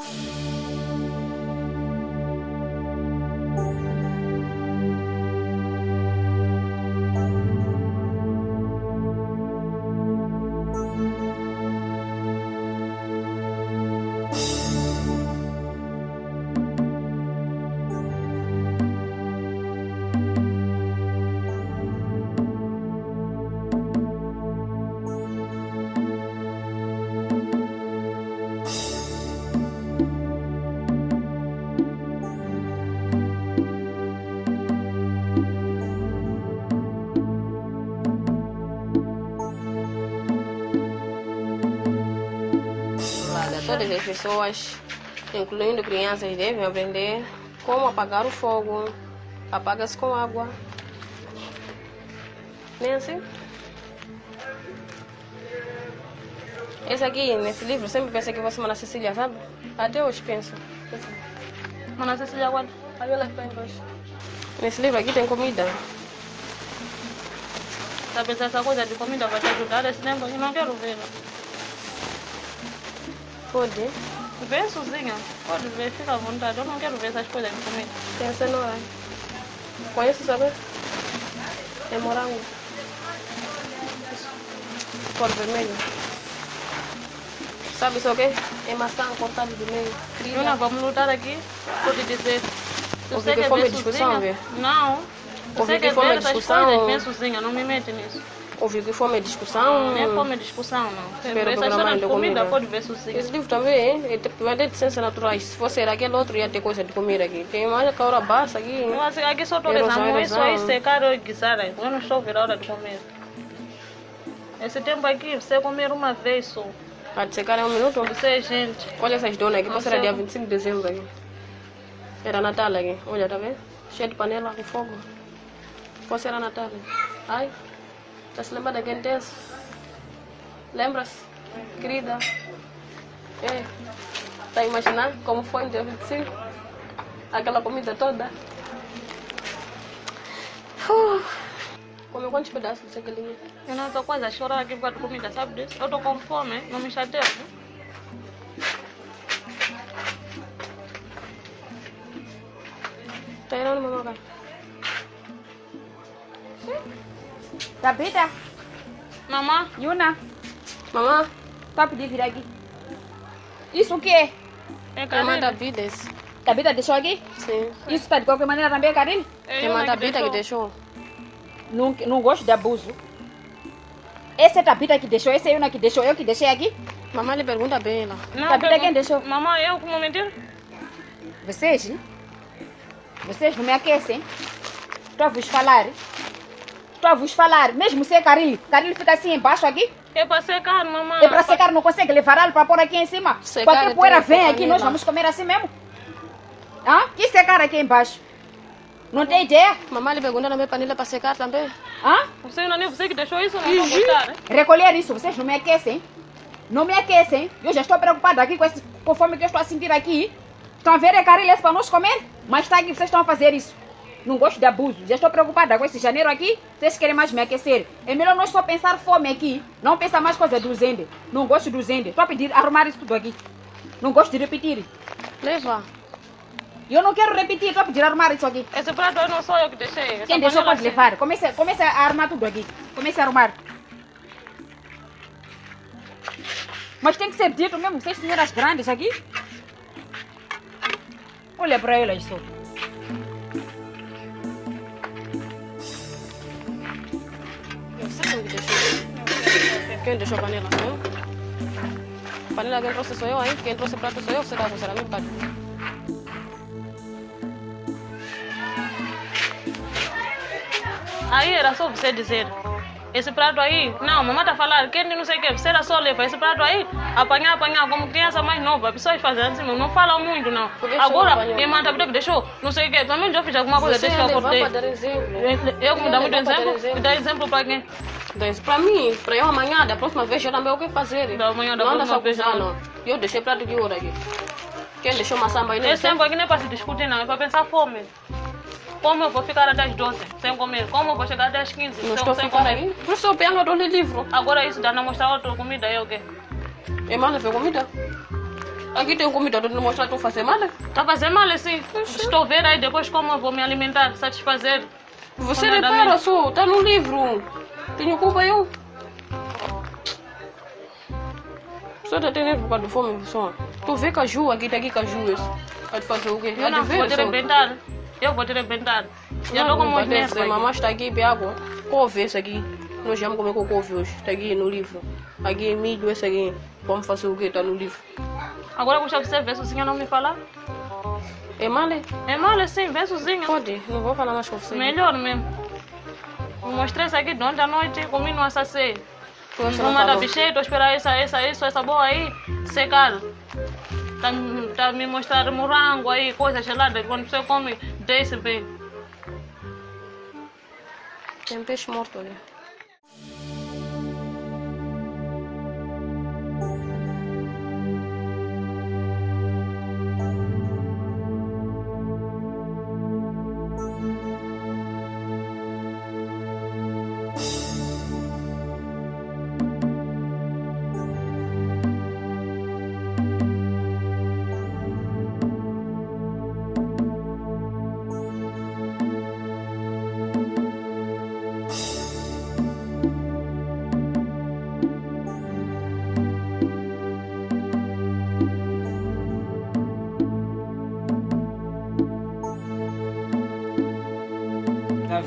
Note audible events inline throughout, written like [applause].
Olha, Todas as pessoas, incluindo crianças, devem aprender como apagar o fogo. Apaga-se com água. Nem assim? Esse aqui, nesse livro, sempre pensei que fosse Mana Cecília, sabe? Até hoje penso. Mana Cecília. Aí olha para embaixo. Nesse livro aqui tem comida. Pensando essa coisa de comida vai te ajudar esse tempo? Eu não quero ver. Pode. Vê sozinha. Pode ver, fica à vontade. Eu não quero ver essas coisas de comida. Tem a cenoura. Conhece, sabe? É morango. Cor vermelho. Sabe isso o quê? É maçã cortada do meio. Juna, vamos lutar aqui. Vou te dizer. Eu Ouvi sei que que é discussão? Não. Eu Ouvi sei que que é discussão. coisas bem sozinha. Não me mete nisso. Ouviu que fome é discussão. Não é fome de discussão, não. Espera o Essas programa coisas de comida comida. pode ver sozinha. Esse livro também é, é vai ter de ciências naturais. Se fosse aquele outro, ia ter coisa de comida aqui. Tem mais que a hora baixa aqui. Mas aqui só estou rezando isso aí, secar ou guisar. Eu não estou ver a hora de comer. Esse tempo aqui, você comer uma vez só. A de secar é um minuto. Você é gente. Olha essas donas aqui, sei. dia 25 de dezembro aqui. Era Natal aqui. Olha, tá vendo? Cheio de panela com fogo. Fosse era Natal. Ai, tá se lembrando daquele texto? Lembra-se? Querida? É. Tá imaginando como foi no dia 25? Aquela comida toda. Uh. Comeu quantos pedaços desse galinha? Eu não estou quase a chorar aqui por causa de comida, sabe disso? Eu estou com fome, não me chateia. Tá irando, mamãe, cara. Tabita, Mamãe, Yuna, Mamãe, tá pedir vir aqui. Isso o quê? é mamãe da Karine. vida esse. Tabita deixou aqui? Sim. Isso tá de qualquer maneira também, Karine? É É eu mamãe da vida que deixou. Não, não gosto de abuso. Esse é Tabita que deixou, esse é Yuna que deixou, eu que deixei aqui. Mamãe lhe pergunta bem lá. Não, Tabita pergun- quem deixou? Mamãe, eu como mentir? Vocês, vocês não me aquecem. Estou a vos falar. Estou a vos falar. Mesmo se é Caril, Caril fica assim embaixo aqui. É para secar, mamãe. É para secar, não consegue levar para pôr aqui em cima. Secar Qualquer tem poeira vem aqui, nós vamos comer assim mesmo. Hã? Que secar aqui embaixo? Não tem ideia? Mamãe lhe pergunta também panela para secar também. Hã? Você não é você que deixou isso, não vou gostar, né? Recolher isso, vocês não me aquecem. Não me aquecem. Eu já estou preocupada aqui com esse fome que eu estou a sentir aqui. Estão a ver a carilha para nós comer? Mas está aqui, vocês estão a fazer isso. Não gosto de abuso. Já estou preocupada com esse janeiro aqui. Vocês querem mais me aquecer. É melhor nós só pensar fome aqui. Não pensar mais coisa do Zende. Não gosto do Zende. Estou a pedir arrumar isso tudo aqui. Não gosto de repetir. Leva. Eu não quero repetir. Estou a pedir arrumar isso aqui. Esse prato não sou eu que deixei. Essa Quem deixou pode levar. Comece, comece a arrumar tudo aqui. Comece a arrumar. Mas tem que ser dito mesmo, vocês senhoras grandes aqui. Olha para elas só. Deixou. Quem deixou a panela? Eu? Panela quem trouxe sou eu, hein? Quem trouxe prato sou eu, você tá a mim, Esse prato aí, não, mamãe tá falando, quem não sei o que, você era só levar esse prato aí, apanhar, apanhar, como criança mais nova, pessoas fazendo assim, não falam muito, não. Agora, minha irmã tá deixou, não sei o que, também já fiz alguma coisa que eu acordei. para dar. Eu como dá muito para dar exemplo, e dá exemplo pra quem? Pra mim, pra eu amanhã, da próxima vez, eu também o que fazer. Da amanhã, da próxima vez, não. Eu deixei prato de ouro aqui. Quem deixou maçamba aí, não Esse tempo aqui não é pra se discutir, não, é pra pensar fome. Como eu vou ficar até as 12 sem comer? Como eu vou chegar até as 15 Não sem, estou sem comer? aqui. Por isso eu pego do livro. Agora isso dá não mostrar outra comida, é o quê? Irmã, levou comida? Aqui tem comida, não mostrar tu fazer mal? Tá fazendo mal assim? Estou a ver aí depois como eu vou me alimentar, satisfazer. Você repara só, tá no livro. Tenho culpa eu. Só tá tendo causa de fome, só. Tu vê caju, aqui tá aqui caju esse. Te fazer o quê? Eu não vou arrebentar. Eu vou te arrebentar. Já com Não, que nervos. ser, aqui. Mamãe está aqui, água. Couve esse aqui. Nós vamos comer com couve hoje. Está aqui no livro. Aqui milho esse aqui. Vamos fazer o quê? Está no livro. Agora eu gostaria que você vê sozinha não me falar. É male? É mal assim, vê sozinha. Pode, não vou falar mais com você. Melhor mesmo. Eu mostrei isso aqui de ontem à noite, comi no assassê. Que Vou mandar falou? bicheiro, estou esperar essa, essa, isso, essa boa aí secar. Tá, tá me mostrando morango aí, coisa gelada. Quando você come, desce bem. Tem peixe morto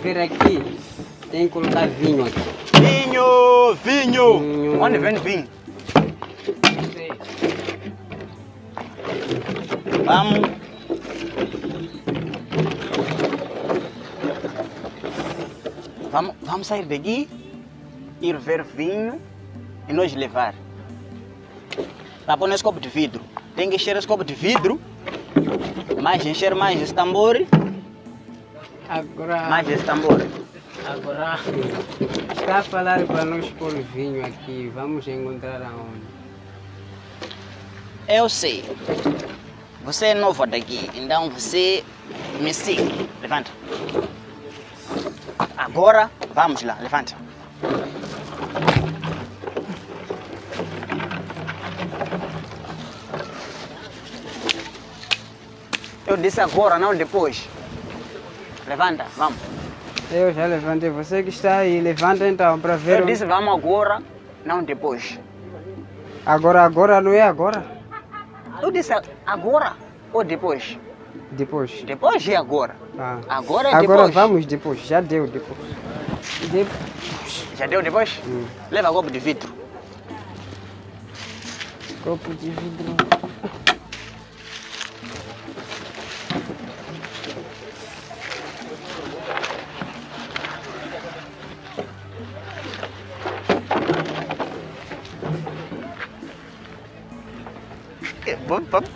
ver aqui? Tem que colocar vinho aqui. Vinho, vinho. Vinho. Onde vem vinho? Vamos. Vamos, vamos sair daqui, ir ver vinho e nós levar. Tá pôr nesse copo de vidro. Tem que encher esse copo de vidro, mais encher mais esse tambor, Agora, mais tambor. agora está a falar para nós pôr vinho aqui. Vamos encontrar aonde? Eu sei. Você é novo daqui, então você me siga. Levanta. Agora, vamos lá, levanta. Eu disse agora, não depois. Levanta, vamos. Eu já levantei. Você que está aí, levanta então para ver. Eu disse vamos agora, não depois. Agora, agora não é agora? Eu disse agora ou depois? Depois. Depois é agora. Ah. Agora é Agora depois. vamos depois. Já deu depois. De- Já deu depois? Hum. Leva copo de vidro. Copo de vidro. É, Vamos, vamos.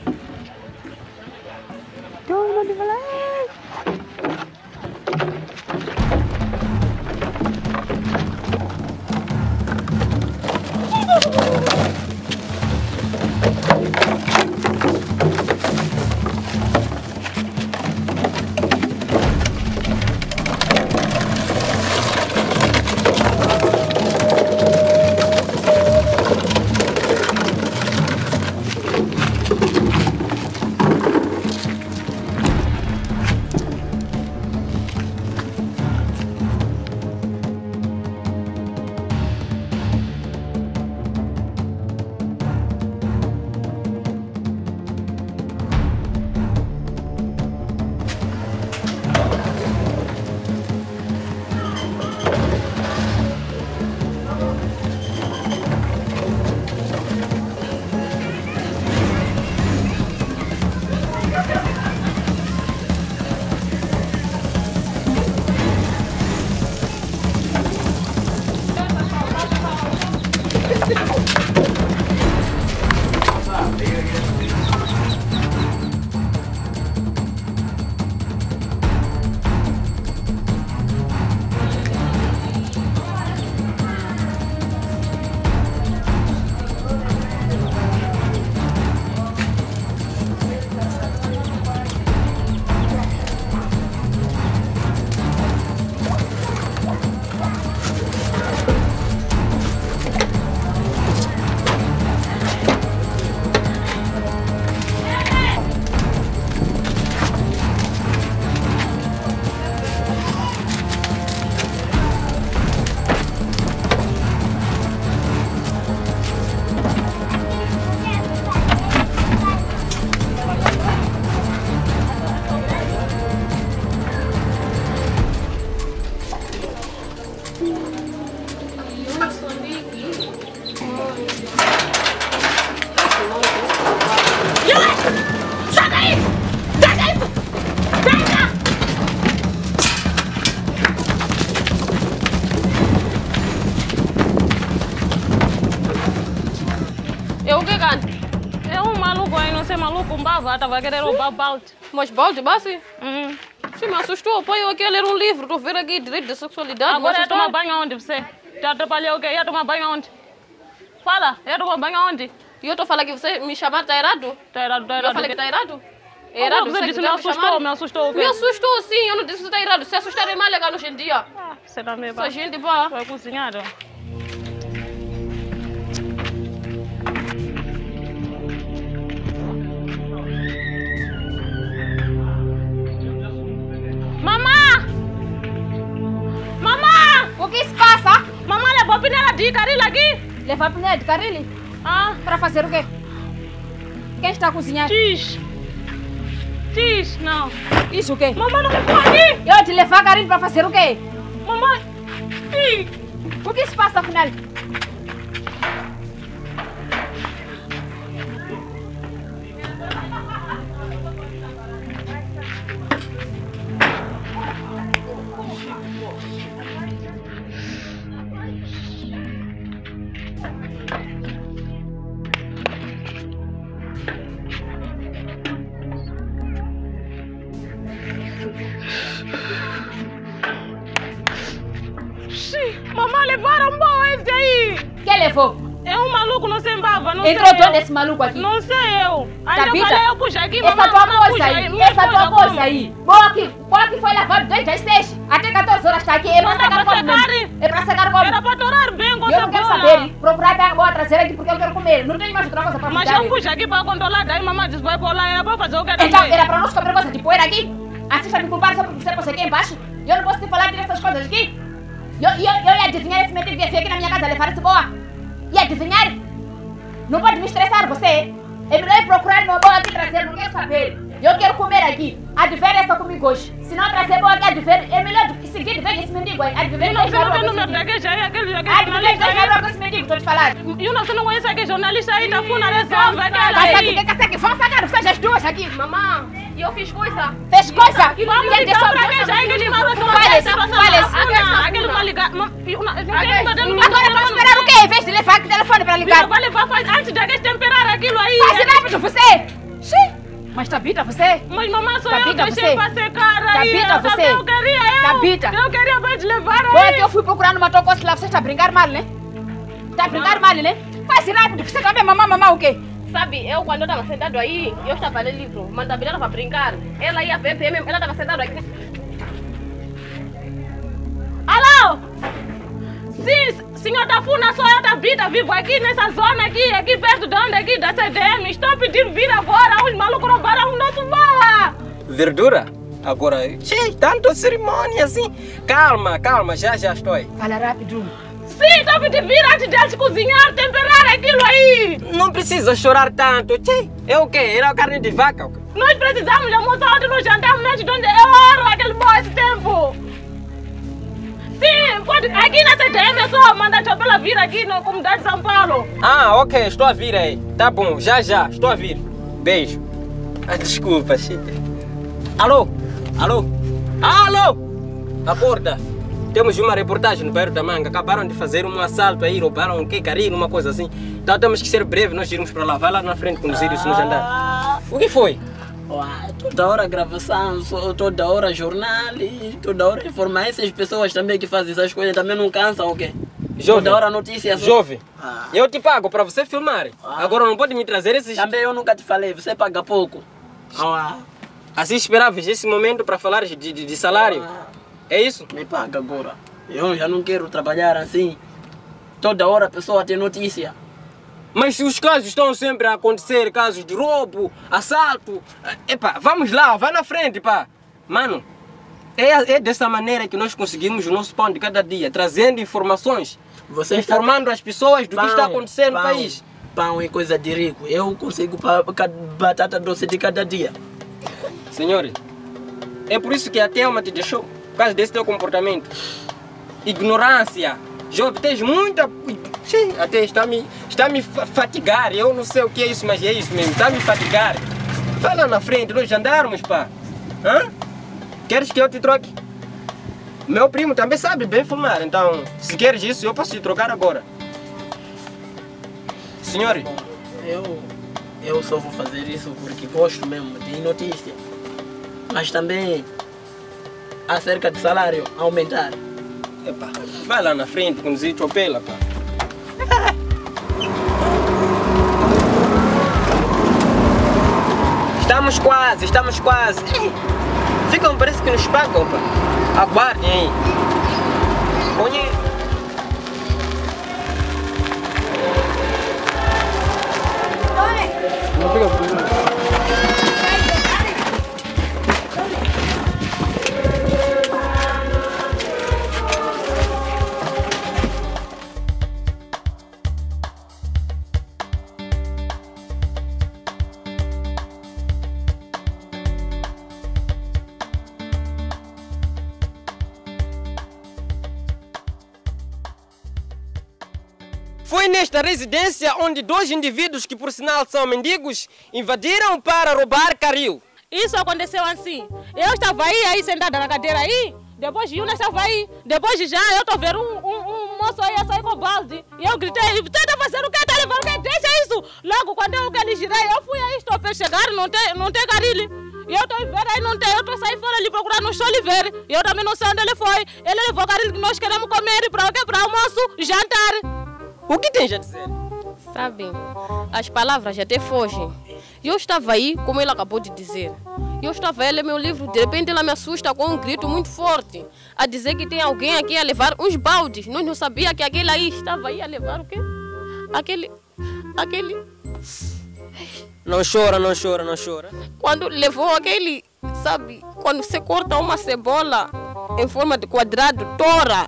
Tava, tava querendo roubar balde. Mas balde, base? Hum. Sim, me assustou. Pô, eu aqui a ler um livro. Estou vendo aqui direito da sexualidade. Agora ia tomar assustou. banho aonde você? Já atrapalhei o quê? Ia tomar banho aonde? Fala, ia tomar banho aonde? E eu estou falando que você me chamar tá errado? Tá errado, tá Eu errado. falei que tá errado? É Agora errado, você que disse tá me assustou, chamando. me assustou? Me assustou sim, eu não disse que tá errado. Se assustar é mais legal hoje em dia. Ah, Você também Essa vai. gente, pá. Vai cozinhar, ó. De caril aqui? Levar para de Carilli? Ah, Para fazer o quê? Quem está a cozinhar? diz. Diz, não. Isso o quê? Mamãe não me pode! Eu te levar Carilli para fazer o quê? Mamãe! Sim! O que se passa afinal? Levou? É um maluco, não sei embaba, não Entrou sei todo eu. esse maluco aqui. Não sei eu. Ainda Tabita, falei eu puxo aqui, Essa mamãe, tua bolsa aí, essa tua bolsa aí. Boa que, boa que foi lavado desde as 6 até 14 horas está aqui. É para dá secar pra como É para secar Era como. pra torar bem com eu não quero saber. Procurar pegar boa traseira aqui porque eu quero comer. Não tenho mais outra coisa para Mas eu puxo aqui pra controlar, daí mamãe diz, vai colar, era pra fazer o que Então, também. era para nós comer coisa de poeira aqui? Assim está me culpar só porque você aqui embaixo? Eu não posso te falar dessas coisas aqui? Eu, eu, eu ia adivinhar esse metido que aqui na minha casa levar adivinhar? Não pode me estressar você. É melhor procurar meu boa aqui trazer, não quero saber. Eu quero comer aqui. Advere essa comigo hoje. Se não trazer boa aqui, advere. É melhor do que seguir de vez esse mendigo aí. Advere Eu não não garotos tem com esse número mendigo. dez aí. garotos com esse mendigo, estou te falando. Eu não sei, não conheço aquele jornalista aí, tá funa resolve, aquela aí. que caçaque? Vamos sacar vocês as duas aqui. Mamãe, e eu fiz coisa. Fez coisa? Vamos Quem então deixou pra que já ele manda uma Fale, coisa pra fale. falar. Aquele vai ligar. Não Agora vamos esperar o quê? Em vez de levar o telefone para ligar. Vai levar faz antes de temperar aquilo aí. Faz rápido você! Xiii. Mas Tabita, você? Mas mamãe sou eu que Tabita, deixei pra secar aí. Tabita, eu você. Eu queria eu. Tabita. Eu queria mais levar Olha aí. que eu fui procurar numa tocosse lá, você está a brincar mal, né? Está a brincar mal, né? Faz rápido, você também, mamãe, mamãe, o quê? Sabe, eu quando eu estava sentado aí, eu estava lendo livro, mas a estava brincar. Ela ia ver PM, ela estava sentada aqui. Alô? Sim, senhor da Funa, sou eu da vida, vivo aqui nessa zona aqui, aqui perto de onde aqui, da CDM. Estou pedindo vir agora, os malucos roubaram o nosso boa. Verdura? Agora, che, tanto cerimônia assim. Calma, calma, já já estou aí. Fala rápido. Sim, estou pedindo vir antes de cozinhar, temperar Não precisa chorar tanto, che. É o quê? Era carne de vaca? o quê? Nós precisamos de almoçar onde nós jantamos, antes de onde eu oro aquele boa esse tempo. Sim, pode, aqui na CDM é só mandar a Chopela vir aqui na comunidade de São Paulo. Ah, ok, estou a vir aí. Tá bom, já já, estou a vir. Beijo. Ah, desculpa, che. Alô? Alô? Alô? Acorda. Temos uma reportagem no bairro da Manga. Acabaram de fazer um assalto aí, roubaram um que carinho, uma coisa assim. Então temos que ser breve, nós irmos para lá. Vai lá na frente conduzir isso no jantar. O que foi? Uai, toda hora gravação, toda hora jornal, e toda hora informar essas pessoas também que fazem essas coisas também não cansam o quê? Jovem. Toda hora notícias. Jovem, Ah. eu te pago para você filmar. Agora não pode me trazer esses. Também eu nunca te falei, você paga pouco. Ah, Assim esperavas esse momento para falar de, de, de salário? É isso? me paga agora. Eu já não quero trabalhar assim. Toda hora a pessoa tem notícia. Mas se os casos estão sempre a acontecer, casos de roubo, assalto, eh, epá, vamos lá, vai na frente, pá. Mano, é, é dessa maneira que nós conseguimos o nosso pão de cada dia, trazendo informações, Você está- informando as pessoas do que está acontecendo no pão, país. Pão é coisa de rico. Eu consigo batata doce de cada dia. Senhores, é por isso que a Thelma te deixou, por causa desse teu comportamento. Ignorância. Jovem, tens muita. Sim, até está me, está me fa- fatigar. Eu não sei o que é isso, mas é isso mesmo. Está me fatigar. Vai lá na frente, nós andarmos, pá. Hã? Queres que eu te troque? Meu primo também sabe bem fumar, então, se queres isso, eu posso te trocar agora. Senhores, Eu, Eu só vou fazer isso porque gosto mesmo de notícia. Mas também acerca de salário aumentar. Epa, vai lá na frente conduzir atropela, pá. Estamos quase, estamos quase. Ficam, parece que nos pagam, pá. Aguardem aí. Conhe... Nesta residência onde dois indivíduos, que por sinal são mendigos, invadiram para roubar caril. Isso aconteceu assim. Eu estava aí, aí sentada na cadeira aí. Depois Yuna estava aí. Depois já eu estou vendo um, um, um moço aí a sair com balde. E eu gritei, tenta fazer o que? Tá levando o que? Deixa isso. Logo quando eu quero girar, eu fui aí, estou para chegar, não tem, não tem carile. E eu estou vendo aí, não tem. Eu estou saindo fora ali procurando no chão ver. E eu também não sei onde ele foi. Ele levou o carile que nós queremos comer. Para o quê? Para almoço, jantar. O que tens a dizer? Sabe, as palavras até fogem. Eu estava aí, como ele acabou de dizer. Eu estava a ler meu livro, de repente ela me assusta com um grito muito forte, a dizer que tem alguém aqui a levar uns baldes. Nós não sabia que aquele aí estava aí a levar o quê? Aquele, aquele, Não chora, não chora, não chora. quando levou aquele, sabe, quando você corta uma cebola em forma de quadrado, tora,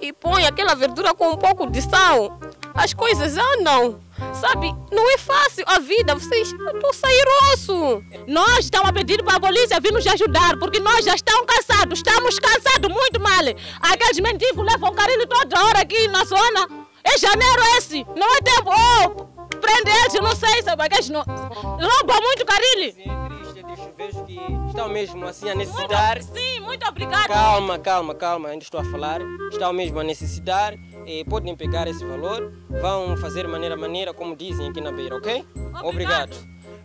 e põe aquela verdura com um pouco de sal, as coisas andam. Sabe, não é fácil a vida, vocês estão sairoso. Nós estamos a pedir para a polícia vir nos ajudar, porque nós já estamos cansados, estamos cansados muito mal. Aqueles mendigos levam carinho toda hora aqui na zona. É janeiro esse, não é tempo. Oh, prende eles, não sei, sabe? Aqueles não... roubam muito carinho. Vejo que estão mesmo assim a necessitar. Sim, muito obrigada. Calma, calma, calma, ainda estou a falar. Estão mesmo a necessitar. E podem pegar esse valor, vão fazer maneira a maneira, como dizem aqui na beira, ok? Obrigado.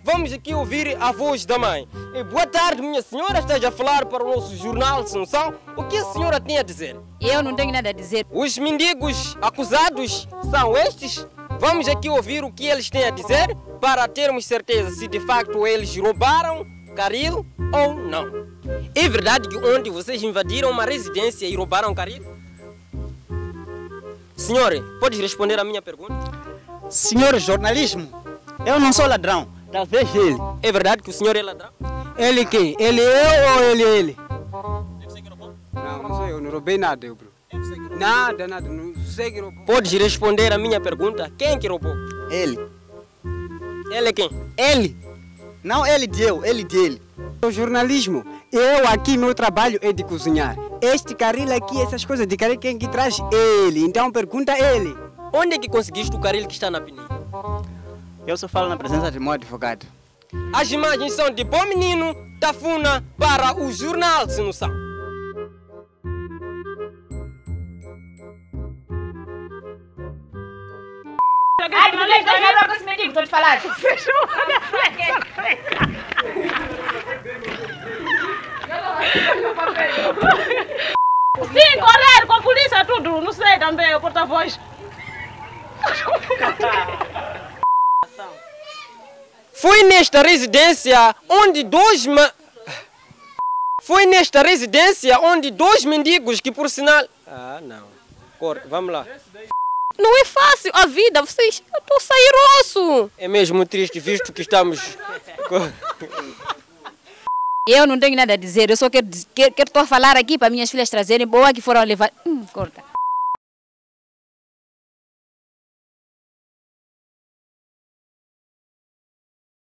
Vamos aqui ouvir a voz da mãe. E boa tarde, minha senhora. Esteja a falar para o nosso jornal de Sunção. O que a senhora tem a dizer? Eu não tenho nada a dizer. Os mendigos acusados são estes. Vamos aqui ouvir o que eles têm a dizer para termos certeza se de facto eles roubaram caril ou não. É verdade que ontem vocês invadiram uma residência e roubaram caril? Senhor, pode responder a minha pergunta? Senhor jornalismo, eu não sou ladrão. Talvez ele. É verdade que o senhor é ladrão? Ele quem? Ele eu ou ele ele? Não, não sou eu, não roubei nada, eu, bro. Nada, nada, não sei que roubou. Podes responder a minha pergunta? Quem é que roubou? Ele. Ele é quem? Ele. Não ele de eu, ele dele. O jornalismo, eu aqui meu trabalho é de cozinhar. Este caril aqui, essas coisas de caril, quem que traz? Ele. Então pergunta ele. Onde é que conseguiste o caril que está na avenida? Eu só falo na presença de meu advogado. As imagens são de Bom Menino, Tafuna, para o Jornal de Noção. Ai, tu não queres dar nada com esse mendigo, a te falar. Sim, correr com a polícia, tudo. Não sei também, o porta-voz. Foi nesta residência onde dois ma... Foi nesta residência onde dois mendigos que por sinal... Ah, não. Corta, vamos lá. Não é fácil a vida, vocês estão sairoso. É mesmo triste visto que estamos... [laughs] Eu não tenho nada a dizer, eu só quero, quero, quero falar aqui para minhas filhas trazerem boa que foram levar. Hum, corta.